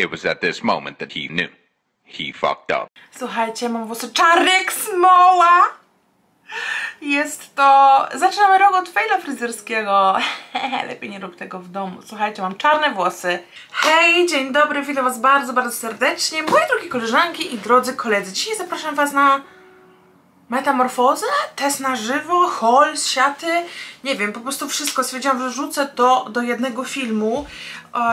It was at this moment that he knew. He fucked up. Słuchajcie, mam włosy czarne jak smoła. Jest to... Zaczynamy rok od fejla fryzjerskiego. Lepiej nie rób tego w domu. Słuchajcie, mam czarne włosy. Hej, dzień dobry, witam was bardzo, bardzo serdecznie. Moje drogie koleżanki i drodzy koledzy. Dzisiaj zapraszam was na metamorfozę, test na żywo, haul, siaty, nie wiem, po prostu wszystko. Stwierdziłam, że rzucę to do jednego filmu.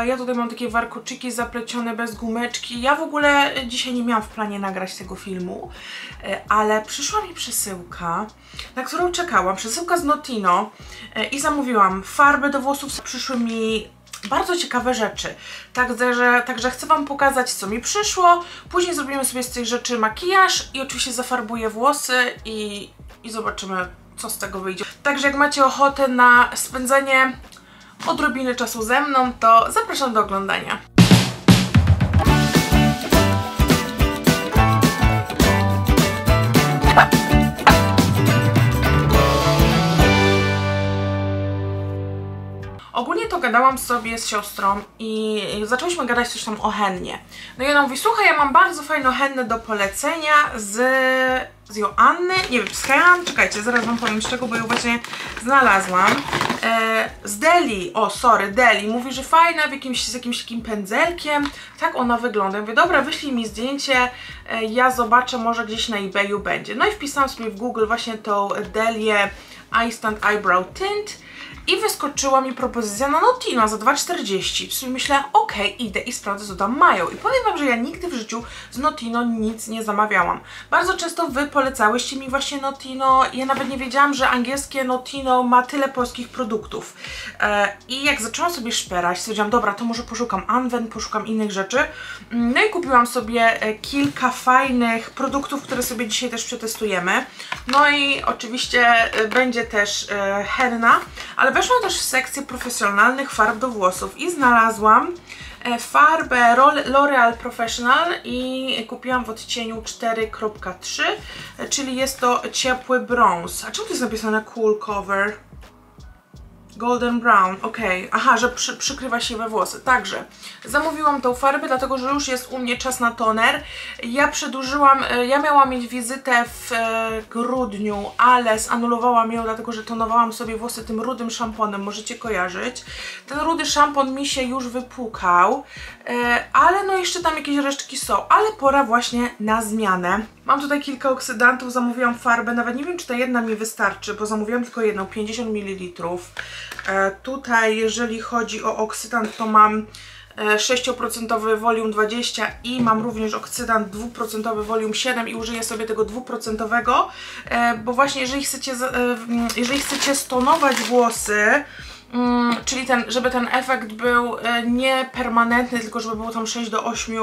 Ja tutaj mam takie warkoczyki zaplecione bez gumeczki. Ja w ogóle dzisiaj nie miałam w planie nagrać tego filmu, e, ale przyszła mi przesyłka, na którą czekałam. Przesyłka z Notino e, i zamówiłam farbę do włosów. Przyszły mi bardzo ciekawe rzeczy. Także, także chcę Wam pokazać, co mi przyszło. Później zrobimy sobie z tej rzeczy makijaż i oczywiście zafarbuję włosy i, i zobaczymy, co z tego wyjdzie. Także jak macie ochotę na spędzenie odrobiny czasu ze mną, to zapraszam do oglądania. Ogólnie to gadałam sobie z siostrą i zaczęłyśmy gadać coś tam o hennie. No i ona mówi, słuchaj, ja mam bardzo fajną hennę do polecenia z, z Joanny, nie wiem, z Hean, czekajcie, zaraz wam powiem z czego, bo ją właśnie znalazłam. E, z Deli, o sorry, Deli, mówi, że fajna, w jakimś, z jakimś takim pędzelkiem, tak ona wygląda. Ja mówię, dobra, wyślij mi zdjęcie, e, ja zobaczę, może gdzieś na eBayu będzie. No i wpisałam sobie w Google właśnie tą Delię Instant Eyebrow Tint i wyskoczyła mi propozycja na Notino za 2,40. W sumie myślę, okej, okay, idę i sprawdzę, co tam mają. I powiem Wam, że ja nigdy w życiu z Notino nic nie zamawiałam. Bardzo często Wy polecałyście mi właśnie Notino. Ja nawet nie wiedziałam, że angielskie Notino ma tyle polskich produktów. E, I jak zaczęłam sobie szperać, stwierdziłam, dobra, to może poszukam Anwen, poszukam innych rzeczy. No i kupiłam sobie e, kilka fajnych produktów, które sobie dzisiaj też przetestujemy. No i oczywiście e, będzie też henna, ale weszłam też w sekcję profesjonalnych farb do włosów i znalazłam e, farbę L'Oreal Professional i kupiłam w odcieniu 4.3, e, czyli jest to ciepły brąz. A czemu to jest napisane cool cover? Golden brown, ok. Aha, że przy, przykrywa się we włosy. Także zamówiłam tą farbę, dlatego że już jest u mnie czas na toner. Ja przedłużyłam, ja miałam mieć wizytę w e, grudniu, ale zanulowałam ją, dlatego że tonowałam sobie włosy tym rudym szamponem, możecie kojarzyć. Ten rudy szampon mi się już wypłukał, e, ale no jeszcze tam jakieś resztki są, ale pora właśnie na zmianę. Mam tutaj kilka oksydantów, zamówiłam farbę, nawet nie wiem czy ta jedna mi wystarczy, bo zamówiłam tylko jedną, 50 ml. E, tutaj jeżeli chodzi o oksydant, to mam 6% volume 20 i mam również oksydant 2% volume 7 i użyję sobie tego 2%, e, bo właśnie jeżeli chcecie, e, jeżeli chcecie stonować włosy, czyli ten, żeby ten efekt był e, nie permanentny, tylko żeby było tam 6 do 8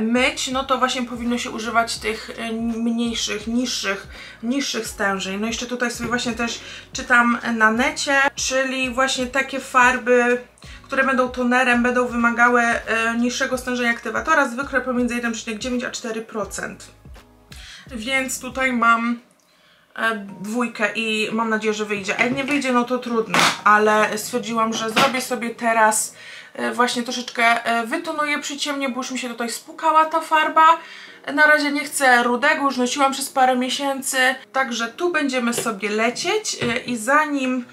myć, no to właśnie powinno się używać tych e, mniejszych, niższych, niższych stężeń. No jeszcze tutaj sobie właśnie też czytam na necie, czyli właśnie takie farby, które będą tonerem, będą wymagały e, niższego stężenia aktywatora, zwykle pomiędzy 1,9 a 4%. Więc tutaj mam dwójkę i mam nadzieję, że wyjdzie. A jak nie wyjdzie, no to trudno, ale stwierdziłam, że zrobię sobie teraz właśnie troszeczkę wytonuję przyciemnie, bo już mi się tutaj spukała ta farba. Na razie nie chcę rudego, już nosiłam przez parę miesięcy, także tu będziemy sobie lecieć i zanim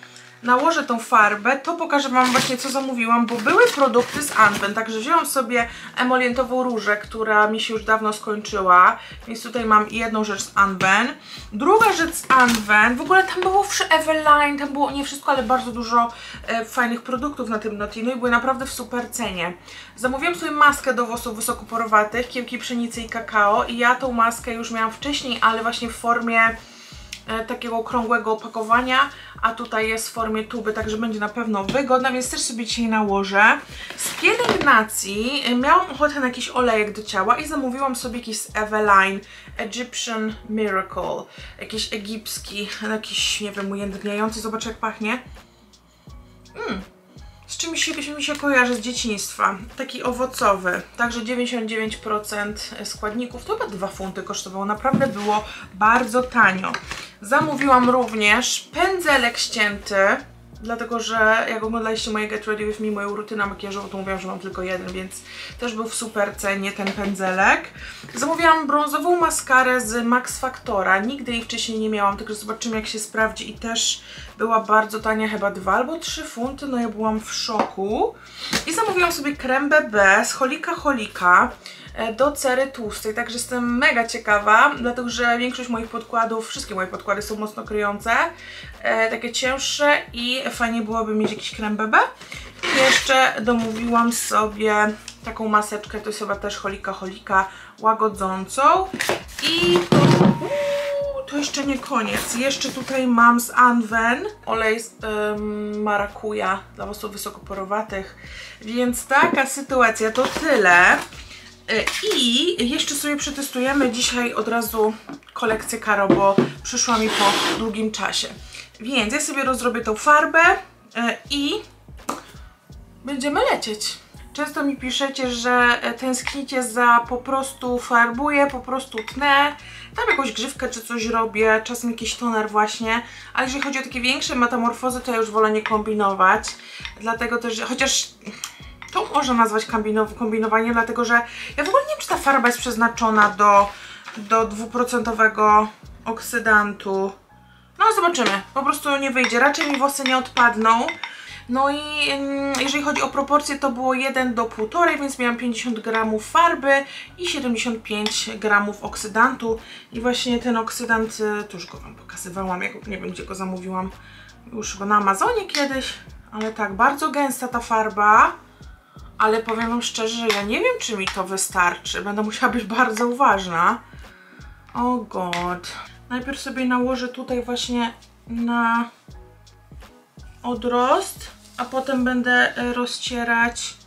nałożę tą farbę, to pokażę Wam właśnie co zamówiłam, bo były produkty z Anwen, także wzięłam sobie emolientową różę, która mi się już dawno skończyła, więc tutaj mam jedną rzecz z Anwen. Druga rzecz z Anwen, w ogóle tam było przy Eveline, tam było nie wszystko, ale bardzo dużo e, fajnych produktów na tym Notino i były naprawdę w super cenie. Zamówiłam sobie maskę do włosów wysokoporowatych, kiełki pszenicy i kakao i ja tą maskę już miałam wcześniej, ale właśnie w formie takiego okrągłego opakowania, a tutaj jest w formie tuby, także będzie na pewno wygodna, więc też sobie dzisiaj nałożę. Z pielęgnacji e, miałam ochotę na jakiś olejek do ciała i zamówiłam sobie jakiś z Eveline Egyptian Miracle, jakiś egipski, jakiś, nie wiem, ujędrniający, zobaczę jak pachnie. Mmm, z czymś się, mi się kojarzy z dzieciństwa. Taki owocowy. Także 99% składników. To chyba 2 funty kosztowało. Naprawdę było bardzo tanio. Zamówiłam również pędzelek ścięty. Dlatego że jak oglądaliście moje Get Ready With Me, moją rutynę makijażową, to mówiłam, że mam tylko jeden, więc też był w super cenie ten pędzelek. Zamówiłam brązową maskarę z Max Factora, nigdy jej wcześniej nie miałam, także zobaczymy jak się sprawdzi i też była bardzo tania, chyba 2 albo 3 funty, no ja byłam w szoku. I zamówiłam sobie krem BB z Holika Holika e, do cery tłustej, także jestem mega ciekawa, dlatego że większość moich podkładów, wszystkie moje podkłady są mocno kryjące, e, takie cięższe i fajnie byłoby mieć jakiś krem BB. Jeszcze domówiłam sobie taką maseczkę, to jest chyba też Holika Holika łagodzącą i to, to jeszcze nie koniec, jeszcze tutaj mam z Anwen olej z um, marakuja dla osób wysokoporowatych, więc taka sytuacja, to tyle. Y, I jeszcze sobie przetestujemy dzisiaj od razu kolekcję Karo, bo przyszła mi po długim czasie. Więc ja sobie rozrobię tą farbę y, i będziemy lecieć. Często mi piszecie, że e, tęsknicie za po prostu farbuję, po prostu tnę, tam jakąś grzywkę czy coś robię, czasem jakiś toner właśnie, ale jeżeli chodzi o takie większe metamorfozy, to ja już wolę nie kombinować, dlatego też, chociaż to można nazwać kombinow kombinowaniem, dlatego że ja w ogóle nie wiem, czy ta farba jest przeznaczona do, do dwuprocentowego oksydantu. No zobaczymy, po prostu nie wyjdzie, raczej mi włosy nie odpadną. No i mm, jeżeli chodzi o proporcje, to było 1 do 1,5, więc miałam 50 gramów farby i 75 gramów oksydantu. I właśnie ten oksydant, y, już go Wam pokazywałam, jak, nie wiem gdzie go zamówiłam, już chyba na Amazonie kiedyś. Ale tak, bardzo gęsta ta farba. Ale powiem Wam szczerze, że ja nie wiem, czy mi to wystarczy. Będę musiała być bardzo uważna. O oh god. Najpierw sobie nałożę tutaj właśnie na odrost, a potem będę e, rozcierać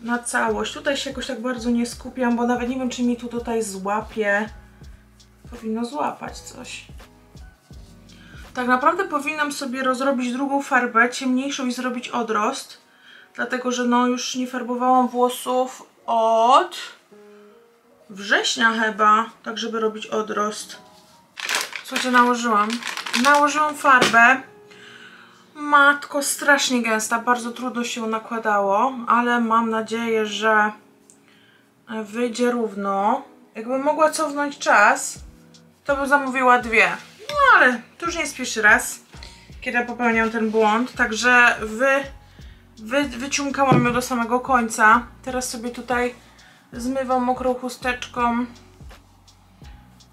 na całość. Tutaj się jakoś tak bardzo nie skupiam, bo nawet nie wiem, czy mi tu tutaj złapie. Powinno złapać coś. Tak naprawdę powinnam sobie rozrobić drugą farbę, ciemniejszą i zrobić odrost. Dlatego, że no już nie farbowałam włosów od września chyba, tak żeby robić odrost. Słuchajcie, nałożyłam. Nałożyłam farbę. Matko, strasznie gęsta, bardzo trudno się nakładało, ale mam nadzieję, że wyjdzie równo. Jakbym mogła cofnąć czas, to bym zamówiła dwie. No ale to już nie jest pierwszy raz, kiedy popełniam ten błąd, także wy, wy, wyciąkałam ją do samego końca. Teraz sobie tutaj zmywam mokrą chusteczką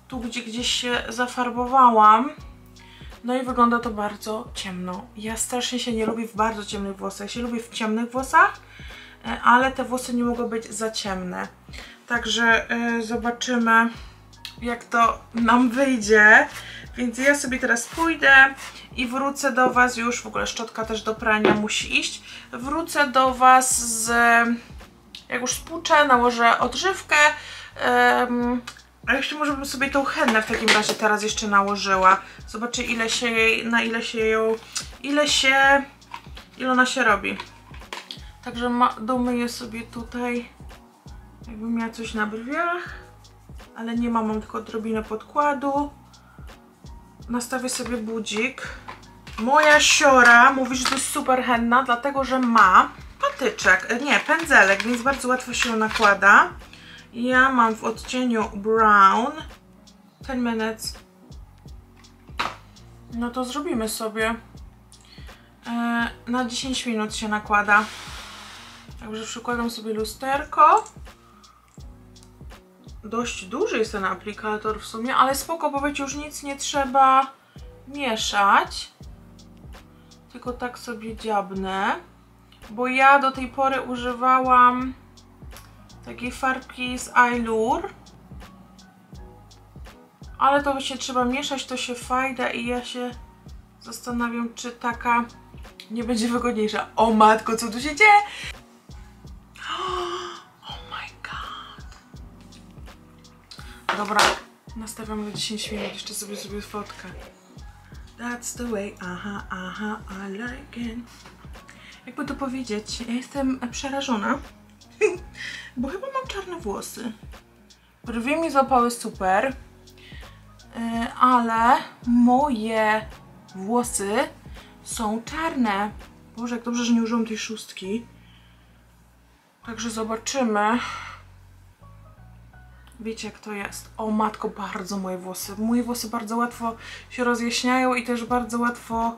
tu, gdzie gdzieś się zafarbowałam. No i wygląda to bardzo ciemno. Ja strasznie się nie lubię w bardzo ciemnych włosach. Ja się lubię w ciemnych włosach, e, ale te włosy nie mogą być za ciemne. Także yy, zobaczymy, jak to nam wyjdzie. Więc ja sobie teraz pójdę i wrócę do Was już, w ogóle szczotka też do prania musi iść. Wrócę do Was z, jak już spłuczę, nałożę odżywkę, a jeszcze może bym sobie tą hennę w takim razie teraz jeszcze nałożyła. Zobaczę ile się jej, na ile się ją, ile się, ile ona się robi. Także ma, domyję sobie tutaj, jakbym miała coś na brwiach, ale nie mam, mam tylko odrobinę podkładu. Nastawię sobie budzik. Moja siora mówi, że to jest super henna, dlatego że ma patyczek, nie, pędzelek, więc bardzo łatwo się ją nakłada. Ja mam w odcieniu brown 10 minutes. No to zrobimy sobie. E, na 10 minut się nakłada. Także przykładam sobie lusterko. Dość duży jest ten aplikator w sumie, ale spoko, bo wiecie, już nic nie trzeba mieszać. Tylko tak sobie dziabnę. Bo ja do tej pory używałam takiej farbki z Ailur. Ale to się trzeba mieszać, to się fajda i ja się zastanawiam, czy taka nie będzie wygodniejsza. O matko, co tu się dzieje? Oh my god. Dobra, nastawiam na 10 minut, jeszcze sobie zrobię fotkę. That's the way, aha, aha, I like it. Jakby to powiedzieć, ja jestem przerażona. bo chyba mam czarne włosy. Brwi mi złapały super, y, ale moje włosy są czarne. Boże, jak dobrze, że nie użyłam tej szóstki. Także zobaczymy. Wiecie jak to jest. O matko, bardzo moje włosy. Moje włosy bardzo łatwo się rozjaśniają i też bardzo łatwo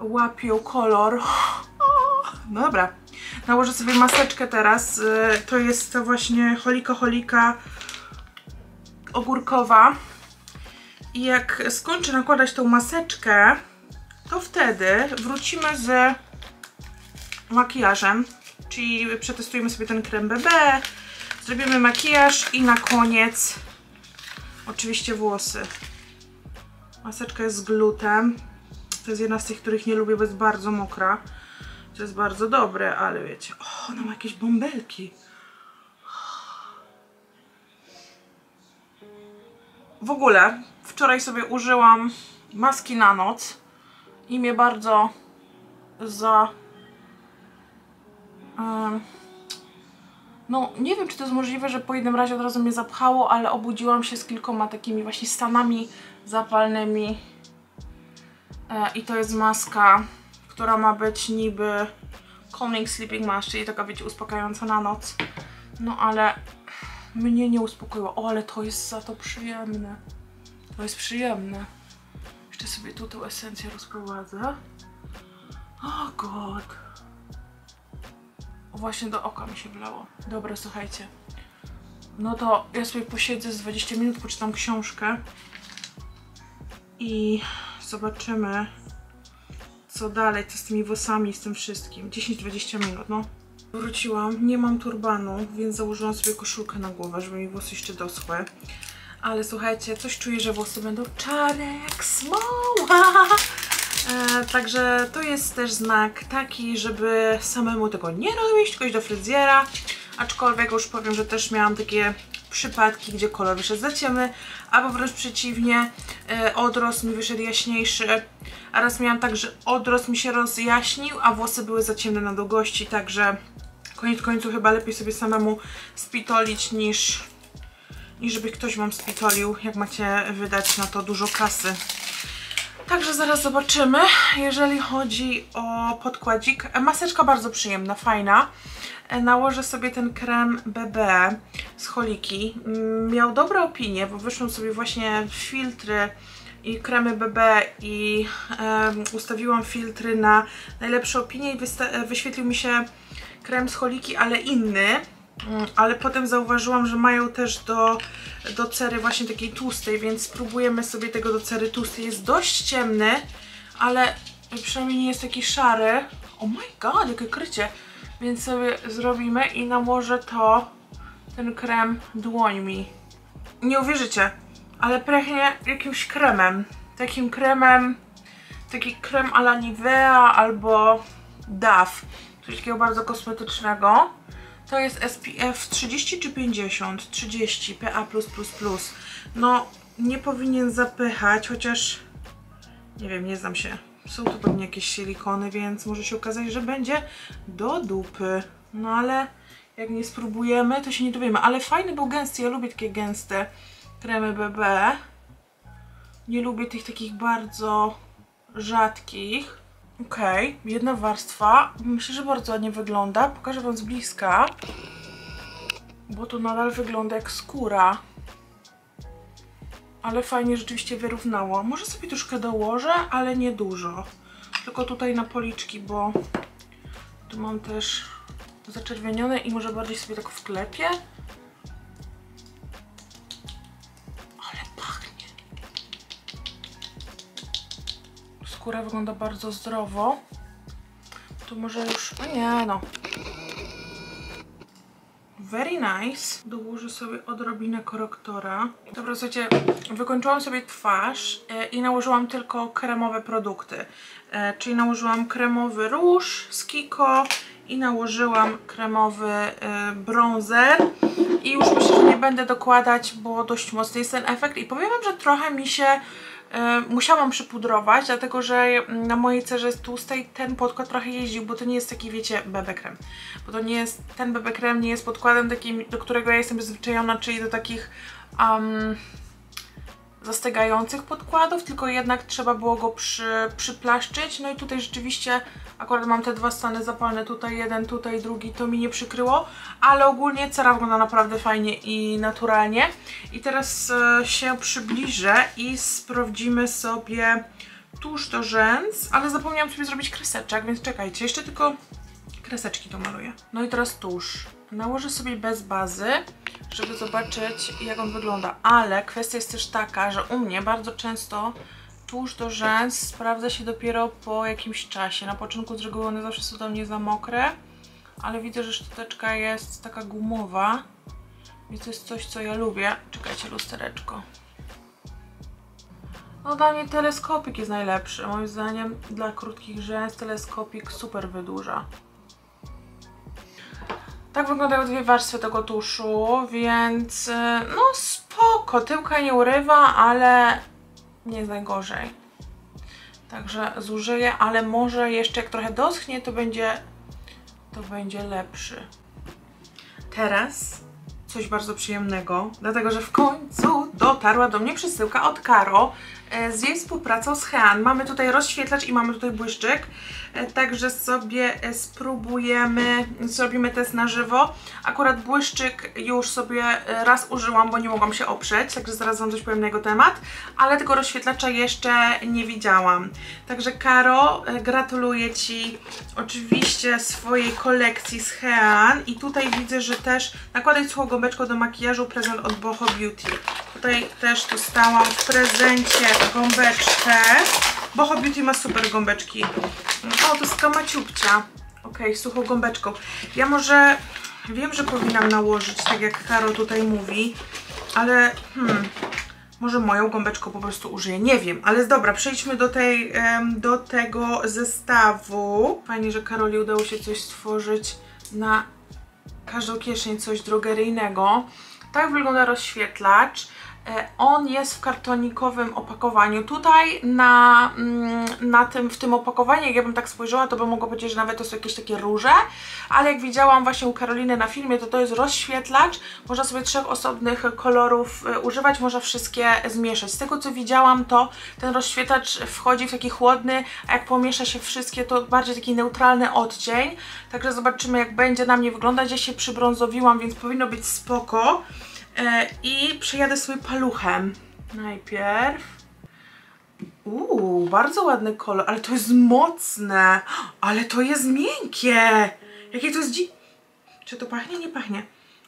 łapią kolor. No dobra. Nałożę sobie maseczkę teraz. Y, To jest to właśnie holika holika ogórkowa. I jak skończę nakładać tą maseczkę, to wtedy wrócimy z makijażem. Czyli przetestujemy sobie ten krem BB, zrobimy makijaż i na koniec oczywiście włosy. Maseczka jest z glutem. To jest jedna z tych, których nie lubię, bo jest bardzo mokra. To jest bardzo dobre, ale wiecie. O, ona ma jakieś bąbelki. W ogóle, wczoraj sobie użyłam maski na noc i mnie bardzo za... em, no, nie wiem, czy to jest możliwe, że po jednym razie od razu mnie zapchało, ale obudziłam się z kilkoma takimi właśnie stanami zapalnymi. E, I to jest maska, która ma być niby calming sleeping mask, czyli taka, wiecie, uspokajająca na noc. No, ale mnie nie uspokoiło. O, ale to jest za to przyjemne. To jest przyjemne. Jeszcze sobie tu tę esencję rozprowadzę. O god. O, właśnie do oka mi się wlało. Dobra, słuchajcie. No to ja sobie posiedzę z 20 minut, poczytam książkę. I zobaczymy, co dalej, co z tymi włosami, z tym wszystkim. 10-20 minut, no. Wróciłam, nie mam turbanu, więc założyłam sobie koszulkę na głowę, żeby mi włosy jeszcze doschły. Ale słuchajcie, coś czuję, że włosy będą czarne jak smoła. E, także to jest też znak taki, żeby samemu tego nie robić, tylko do fryzjera. Aczkolwiek już powiem, że też miałam takie przypadki, gdzie kolor wyszedł za ciemny, albo wręcz przeciwnie, e, odrost mi wyszedł jaśniejszy. A raz miałam tak, że odrost mi się rozjaśnił, a włosy były za ciemne na długości, także koniec końców chyba lepiej sobie samemu spitolić niż, niż żeby ktoś Wam spitolił, jak macie wydać na to dużo kasy. Także zaraz zobaczymy. Jeżeli chodzi o podkładzik, e, maseczka bardzo przyjemna, fajna. E, Nałożę sobie ten krem BB z Holiki. Mm, Miał dobre opinie, bo wyszłam sobie właśnie filtry i kremy BB i em, ustawiłam filtry na najlepsze opinie i e, wyświetlił mi się krem z Holiki, ale inny. Mm, Ale potem zauważyłam, że mają też do, do cery właśnie takiej tłustej, więc spróbujemy sobie tego do cery tłustej. Jest dość ciemny, ale przynajmniej nie jest taki szary. Oh my god, jakie krycie! Więc sobie zrobimy i nałożę to, ten krem dłońmi. Nie uwierzycie, ale pachnie jakimś kremem. Takim kremem, taki krem a la Nivea albo Dove. Coś takiego bardzo kosmetycznego. To jest SPF 30 czy 50? 30 PA+++. No, nie powinien zapychać, chociaż nie wiem, nie znam się. Są to pewnie jakieś silikony, więc może się okazać, że będzie do dupy. No ale jak nie spróbujemy, to się nie dowiemy. Ale fajny był gęsty, ja lubię takie gęste kremy BB. Nie lubię tych takich bardzo rzadkich. Okej, jedna warstwa. Myślę, że bardzo ładnie wygląda. Pokażę Wam z bliska. Bo to nadal wygląda jak skóra. Ale fajnie rzeczywiście wyrównało. Może sobie troszkę dołożę, ale nie dużo. Tylko tutaj na policzki, bo tu mam też zaczerwienione i może bardziej sobie tak wklepię. Skóra wygląda bardzo zdrowo. Tu może już... O nie no. Very nice. Dołożę sobie odrobinę korektora. Dobra, słuchajcie, wykończyłam sobie twarz e, i nałożyłam tylko kremowe produkty. E, czyli nałożyłam kremowy róż z Kiko i nałożyłam kremowy e, bronzer. I już myślę, że nie będę dokładać, bo dość mocny jest ten efekt. I powiem wam, że trochę mi się musiałam przypudrować, dlatego że na mojej cerze jest tłustej ten podkład trochę jeździł, bo to nie jest taki, wiecie, BB krem. Bo to nie jest, ten BB krem nie jest podkładem takim, do którego ja jestem przyzwyczajona, czyli do takich um, zastygających podkładów, tylko jednak trzeba było go przy, przyplaszczyć. No i tutaj rzeczywiście akurat mam te dwa stany zapalne, tutaj jeden, tutaj drugi, to mi nie przykryło, ale ogólnie cera wygląda naprawdę fajnie i naturalnie. I teraz e, się przybliżę i sprawdzimy sobie tusz do rzęs, ale zapomniałam sobie zrobić kreseczek, więc czekajcie, jeszcze tylko kreseczki to maluję. No i teraz tusz. Nałożę sobie bez bazy, żeby zobaczyć jak on wygląda, ale kwestia jest też taka, że u mnie bardzo często tusz do rzęs sprawdza się dopiero po jakimś czasie. Na początku z reguły one zawsze są do mnie za mokre, ale widzę, że szczoteczka jest taka gumowa, więc to jest coś, co ja lubię. Czekajcie, lustereczko. No dla mnie teleskopik jest najlepszy. Moim zdaniem dla krótkich rzęs teleskopik super wydłuża. Tak wyglądają dwie warstwy tego tuszu, więc y, no spoko, tyłka nie urywa, ale nie jest najgorzej. Także zużyję, ale może jeszcze jak trochę doschnie, to będzie, to będzie lepszy. Teraz coś bardzo przyjemnego, dlatego że w końcu dotarła do mnie przesyłka od Karo z jej współpracą z Hean. Mamy tutaj rozświetlacz i mamy tutaj błyszczyk, e, także sobie e, spróbujemy, zrobimy test na żywo. Akurat błyszczyk już sobie raz użyłam, bo nie mogłam się oprzeć, także zaraz Wam coś powiem na jego temat, ale tego rozświetlacza jeszcze nie widziałam. Także Karo, gratuluję Ci oczywiście swojej kolekcji z Hean i tutaj widzę, że też nakładaj suchą do makijażu prezent od Boho Beauty. Tutaj też dostałam w prezencie gąbeczkę. Boho Beauty ma super gąbeczki. O, to jest kamaciupcia. Ok, suchą gąbeczką. Ja może wiem, że powinnam nałożyć, tak jak Karo tutaj mówi, ale hmm, może moją gąbeczką po prostu użyję, nie wiem, ale dobra, przejdźmy do, tej, do tego zestawu. Fajnie, że Karoli udało się coś stworzyć na każdą kieszeń, coś drogeryjnego. Tak wygląda rozświetlacz. E, on jest w kartonikowym opakowaniu. Tutaj na, mm, na tym, w tym opakowaniu, jak ja bym tak spojrzała, to bym mogła powiedzieć, że nawet to są jakieś takie róże, ale jak widziałam właśnie u Karoliny na filmie, to to jest rozświetlacz. Można sobie trzech osobnych kolorów e, używać, można wszystkie zmieszać. Z tego co widziałam, to ten rozświetlacz wchodzi w taki chłodny, a jak pomiesza się wszystkie, to bardziej taki neutralny odcień. Także zobaczymy, jak będzie na mnie wyglądać. Ja się przybrązowiłam, więc powinno być spoko. E, I przejadę sobie paluchem. Najpierw. Uuu, bardzo ładny kolor, ale to jest mocne. Ale to jest miękkie. Jakie to jest dziwne. Czy to pachnie? Nie pachnie.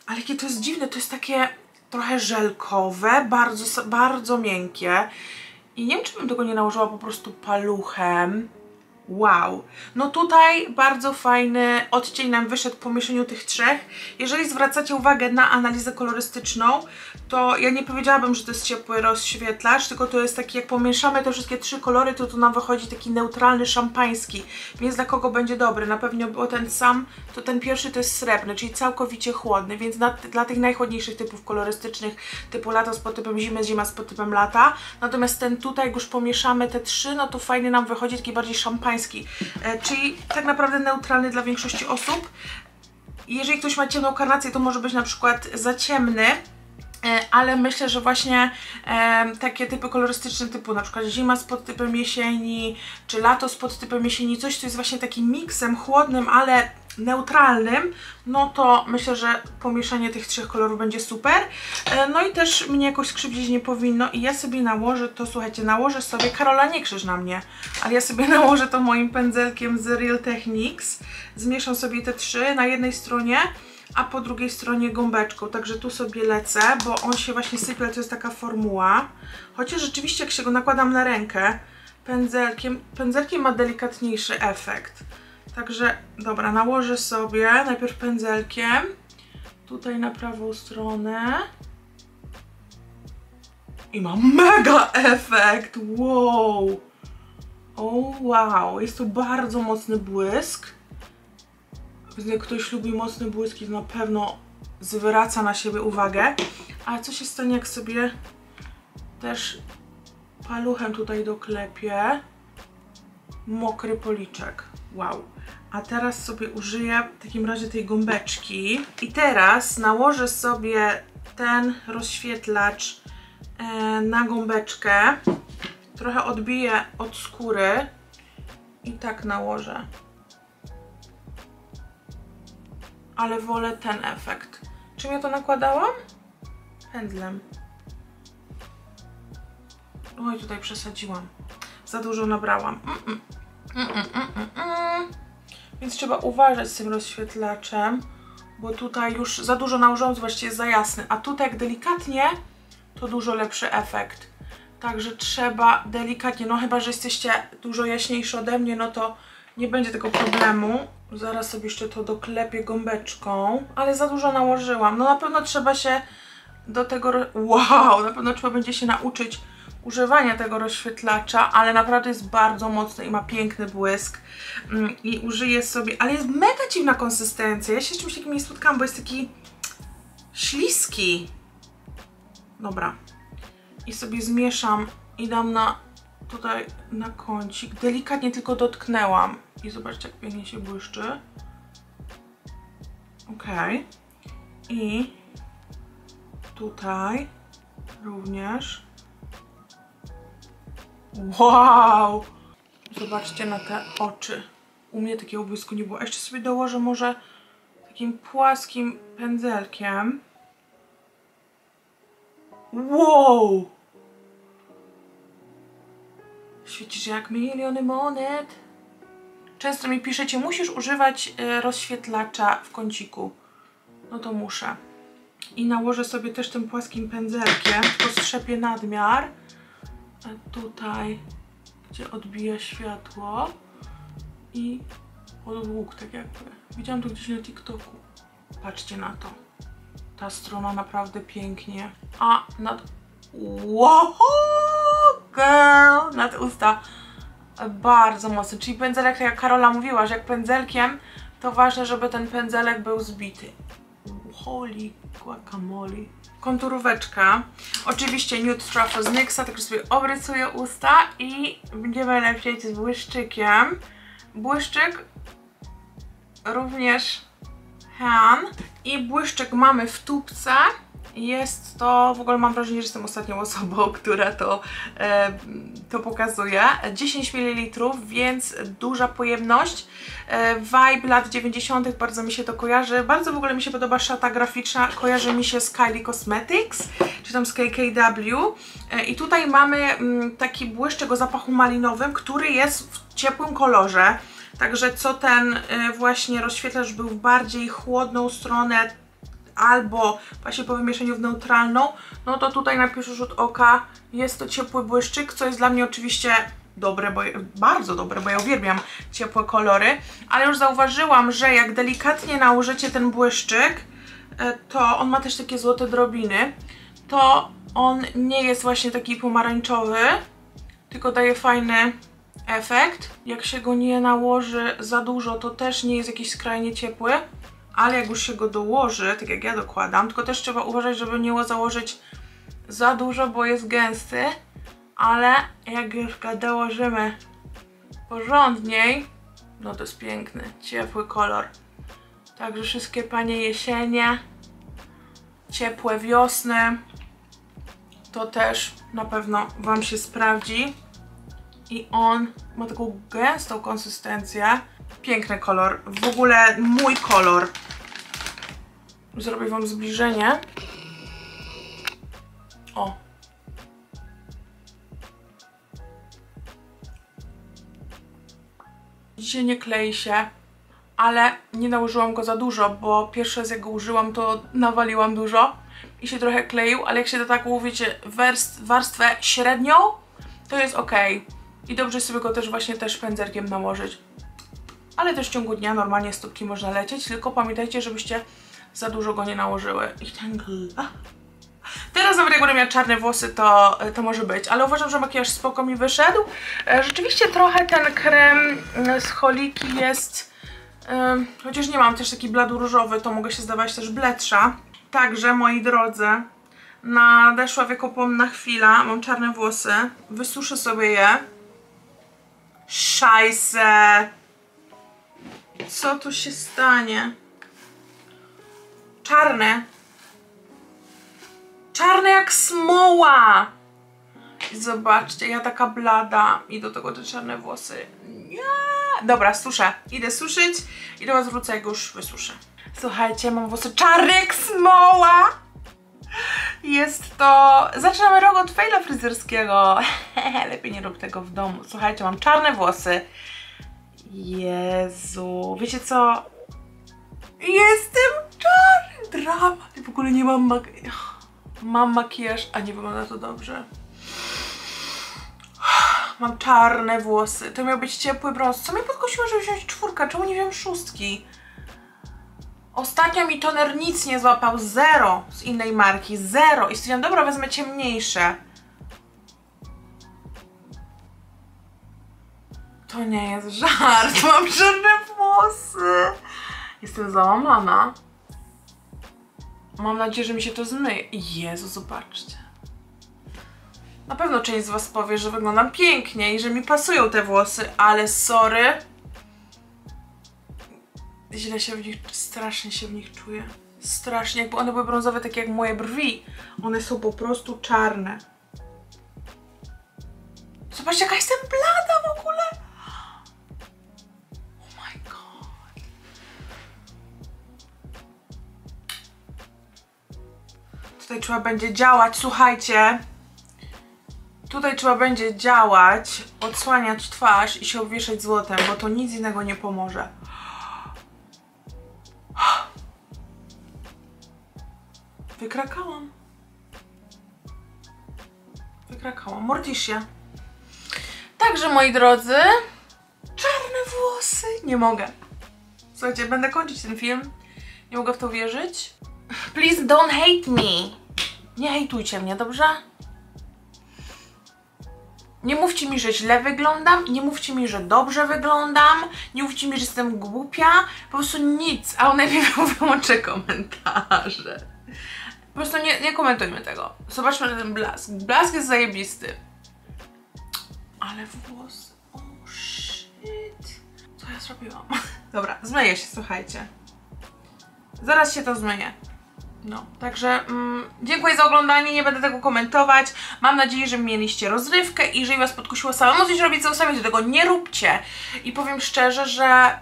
Ale jakie to jest dziwne. To jest takie trochę żelkowe, bardzo, bardzo miękkie. I nie wiem, czy bym tego nie nałożyła po prostu paluchem. Wow. No tutaj bardzo fajny odcień nam wyszedł po mieszaniu tych trzech. Jeżeli zwracacie uwagę na analizę kolorystyczną, to ja nie powiedziałabym, że to jest ciepły rozświetlacz, tylko to jest taki, jak pomieszamy te wszystkie trzy kolory, to tu nam wychodzi taki neutralny, szampański. Więc dla kogo będzie dobry? Na pewno, bo ten sam, to ten pierwszy to jest srebrny, czyli całkowicie chłodny, więc na, dla tych najchłodniejszych typów kolorystycznych, typu lato z podtypem zimy, zima z podtypem lata. Natomiast ten tutaj, jak już pomieszamy te trzy, no to fajnie nam wychodzi taki bardziej szampański E, czyli tak naprawdę neutralny dla większości osób. Jeżeli ktoś ma ciemną karnację, to może być na przykład za ciemny, e, ale myślę, że właśnie e, takie typy kolorystyczne typu na przykład zima z podtypem jesieni, czy lato z podtypem jesieni, coś co jest właśnie takim miksem chłodnym, ale neutralnym, no to myślę, że pomieszanie tych trzech kolorów będzie super. E, no i też mnie jakoś skrzywdzić nie powinno i ja sobie nałożę to, słuchajcie, nałożę sobie, Karola nie krzyż na mnie, ale ja sobie nałożę to moim pędzelkiem z Real Techniques. Zmieszam sobie te trzy na jednej stronie, a po drugiej stronie gąbeczką, także tu sobie lecę, bo on się właśnie sypie, to jest taka formuła. Chociaż rzeczywiście jak się go nakładam na rękę pędzelkiem, pędzelkiem ma delikatniejszy efekt. Także, dobra, nałożę sobie najpierw pędzelkiem tutaj na prawą stronę. I mam mega efekt! Wow! O wow, jest to bardzo mocny błysk. Jak ktoś lubi mocne błyski, to na pewno zwraca na siebie uwagę. A co się stanie, jak sobie też paluchem tutaj doklepię mokry policzek. Wow. A teraz sobie użyję w takim razie tej gąbeczki. I teraz nałożę sobie ten rozświetlacz e, na gąbeczkę. Trochę odbiję od skóry i tak nałożę. Ale wolę ten efekt. Czym ja to nakładałam? Pędzlem. Oj, tutaj przesadziłam. Za dużo nabrałam. Mm -mm. Mm -mm, mm, mm. Więc trzeba uważać z tym rozświetlaczem, bo tutaj już za dużo nałożyłam, zobaczcie, jest za jasny. A tutaj jak delikatnie, to dużo lepszy efekt. Także trzeba delikatnie, no chyba, że jesteście dużo jaśniejsi ode mnie, no to nie będzie tego problemu. Zaraz sobie jeszcze to doklepię gąbeczką, ale za dużo nałożyłam. No na pewno trzeba się do tego... Wow, na pewno trzeba będzie się nauczyć używania tego rozświetlacza, ale naprawdę jest bardzo mocny i ma piękny błysk mm, i użyję sobie, ale jest mega dziwna konsystencja, ja się z czymś takim nie spotkałam, bo jest taki śliski. Dobra. I sobie zmieszam i dam na tutaj na kącik, delikatnie tylko dotknęłam i zobaczcie jak pięknie się błyszczy. Ok. I tutaj również Wow! Zobaczcie na te oczy. U mnie takiego błysku nie było. Jeszcze sobie dołożę może takim płaskim pędzelkiem. Wow! Świecisz jak miliony monet. Często mi piszecie, musisz używać y, rozświetlacza w kąciku. No to muszę. I nałożę sobie też tym płaskim pędzelkiem, tylko strzepię nadmiar tutaj, gdzie odbija światło i od łuk, tak jakby. Widziałam to gdzieś na TikToku. Patrzcie na to. Ta strona naprawdę pięknie. A nad... Wow, girl! Nad usta bardzo mocno. Czyli pędzelek, tak jak Karola mówiła, że jak pędzelkiem, to ważne, żeby ten pędzelek był zbity. Holy guacamole konturóweczka. Oczywiście Nude Truffle z NYXa, także sobie obrysuję usta i będziemy lecieć z błyszczykiem. Błyszczyk również Han i błyszczyk mamy w tubce jest to, w ogóle mam wrażenie, że jestem ostatnią osobą, która to, e, to pokazuje. 10 ml, więc duża pojemność. E, vibe lat 90. bardzo mi się to kojarzy. Bardzo w ogóle mi się podoba szata graficzna. Kojarzy mi się z Kylie Cosmetics, czy tam z KKW. E, I tutaj mamy m, mm, taki błyszczyk zapachu malinowym, który jest w ciepłym kolorze. Także co ten y, właśnie rozświetlacz był w bardziej chłodną stronę, albo właśnie po wymieszaniu w neutralną, no to tutaj na pierwszy rzut oka jest to ciepły błyszczyk, co jest dla mnie oczywiście dobre, bo, bardzo dobre, bo ja uwielbiam ciepłe kolory, ale już zauważyłam, że jak delikatnie nałożycie ten błyszczyk, e, to on ma też takie złote drobiny, to on nie jest właśnie taki pomarańczowy, tylko daje fajny efekt. Jak się go nie nałoży za dużo, to też nie jest jakiś skrajnie ciepły ale jak już się go dołoży, tak jak ja dokładam, tylko też trzeba uważać, żeby nie założyć za dużo, bo jest gęsty, ale jak już go dołożymy porządniej, no to jest piękny, ciepły kolor. Także wszystkie panie jesienie, ciepłe wiosny, to też na pewno Wam się sprawdzi. I on ma taką gęstą konsystencję. Piękny kolor. W ogóle mój kolor. Zrobię Wam zbliżenie. O. Dzisiaj nie klei się, ale nie nałożyłam go za dużo, bo pierwszy raz jak go użyłam, to nawaliłam dużo i się trochę kleił, ale jak się do taką, wiecie, warstwę średnią, to jest ok. I dobrze sobie go też właśnie też pędzerkiem nałożyć. Ale też w ciągu dnia normalnie stópki można lecieć, tylko pamiętajcie, żebyście za dużo go nie nałożyły. I ten Teraz nawet jak będę miała czarne włosy, to, to może być, ale uważam, że makijaż spoko mi wyszedł. E, rzeczywiście trochę ten krem mm, z Holiki jest, chociaż nie mam też taki bladu różowy, to mogę się zdawać też bledsza. Także, moi drodzy, nadeszła wiekopomna chwila, mam czarne włosy, wysuszę sobie je. Szajse! Co tu się stanie? czarne. Czarne jak smoła. I zobaczcie, ja taka blada i do tego te czarne włosy. Nie. Dobra, suszę. Idę suszyć i do was wrócę, jak już wysuszę. Słuchajcie, mam włosy czarne jak smoła. Jest to... Zaczynamy rok od fejla fryzjerskiego. Lepiej nie rób tego w domu. Słuchajcie, mam czarne włosy. Jezu. Wiecie co? Jestem czarny. Dramat. W ogóle nie mam mak... Mam makijaż, a nie wygląda to dobrze. Mam czarne włosy. To miał być ciepły brąz. Co mnie podkusiło, żeby wziąć czwórkę? Czemu nie wziąłem szóstki? Ostatnio mi toner nic nie złapał. Zero z innej marki. Zero. I stwierdziłam, dobra, wezmę ciemniejsze. To nie jest żart. Mam czarne włosy. Jestem załamana. Mam nadzieję, że mi się to zmyje. Jezu, zobaczcie. Na pewno część z Was powie, że wyglądam pięknie i że mi pasują te włosy, ale sorry. Źle się w nich, strasznie się w nich czuję. Strasznie, jakby one były brązowe, takie jak moje brwi. One są po prostu czarne. Zobaczcie, jaka jestem blada w ogóle. Tutaj trzeba będzie działać, słuchajcie. Tutaj trzeba będzie działać, odsłaniać twarz i się obwieszać złotem, bo to nic innego nie pomoże. Wykrakałam. Wykrakałam. Morticia. Także, moi drodzy, czarne włosy. Nie mogę. Słuchajcie, będę kończyć ten film. Nie mogę w to wierzyć. Please don't hate me. Nie hejtujcie mnie, dobrze? Nie mówcie mi, że źle wyglądam, nie mówcie mi, że dobrze wyglądam, nie mówcie mi, że jestem głupia, po prostu nic, a najpierw wyłączę komentarze. Po prostu nie, nie komentujmy tego. Zobaczmy na ten blask. Blask jest zajebisty. Ale włosy, oh shit. Co ja zrobiłam? Dobra, zmyję się, słuchajcie. Zaraz się to zmyje. No, także mm, dziękuję za oglądanie, nie będę tego komentować. Mam nadzieję, że mieliście rozrywkę i jeżeli Was podkusiło samemu coś robić, co ustawiać, tego nie róbcie. I powiem szczerze, że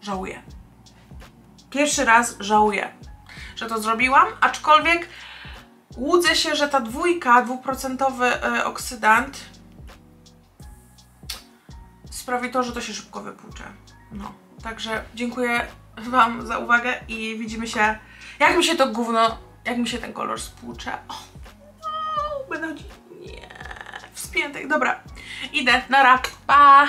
żałuję. Pierwszy raz żałuję, że to zrobiłam, aczkolwiek łudzę się, że ta dwójka, dwuprocentowy y, oksydant sprawi to, że to się szybko wypłucze. No, także dziękuję Wam za uwagę i widzimy się, jak mi się to gówno, jak mi się ten kolor spłucze. O, o, będę chodzić, nie, w spiętek, dobra, idę, nara, pa!